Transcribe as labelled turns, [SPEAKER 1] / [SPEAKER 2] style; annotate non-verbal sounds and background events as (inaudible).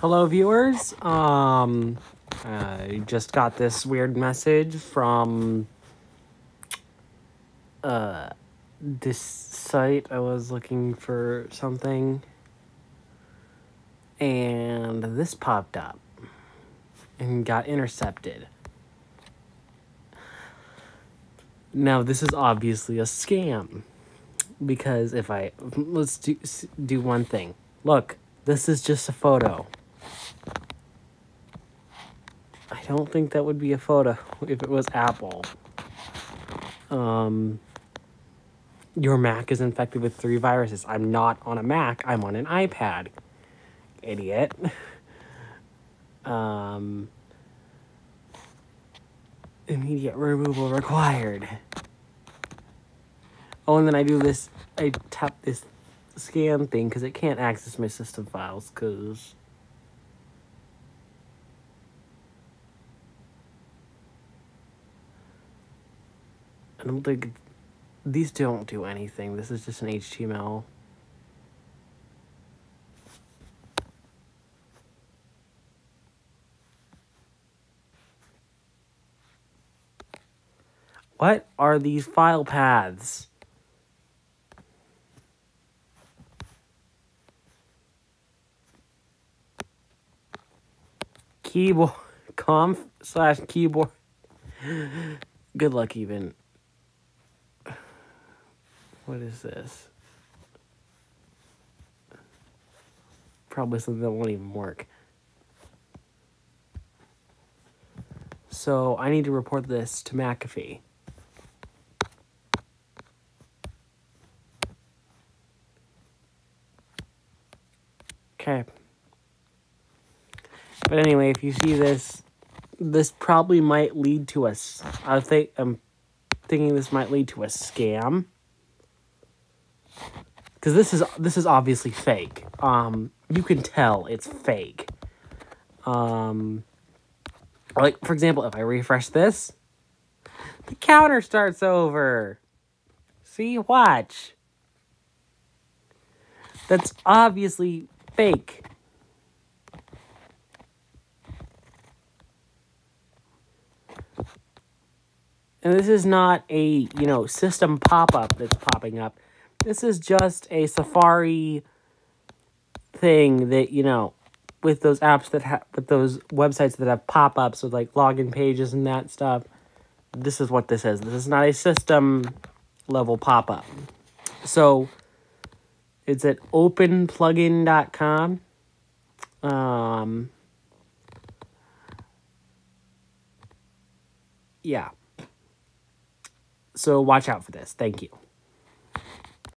[SPEAKER 1] Hello, viewers. Um, I just got this weird message from uh this site. I was looking for something, and this popped up and got intercepted. Now, this is obviously a scam because if I let's do do one thing. Look, this is just a photo. I don't think that would be a photo if it was Apple. Um, your Mac is infected with three viruses. I'm not on a Mac. I'm on an iPad. Idiot. (laughs) Um, immediate removal required. Oh, and then I do this, I tap this scan thing because it can't access my system files because I don't think these don't do anything. This is just an HTML. What are these file paths? Keyboard, (laughs) conf slash keyboard. Good luck even. What is this? Probably something that won't even work. So I need to report this to McAfee. Okay. But anyway, if you see this, this probably might lead to a. I think I'm thinking this might lead to a scam. Because this is this is obviously fake. Um, you can tell it's fake. Um, like for example, if I refresh this, the counter starts over. See, watch. That's obviously fake. And this is not a, you know, system pop-up that's popping up. This is just a Safari thing that, you know, with those apps that have, with those websites that have pop-ups with like login pages and that stuff. This is what this is. This is not a system level pop-up. So, it's at openplugin.com. Um, yeah. So watch out for this. Thank you.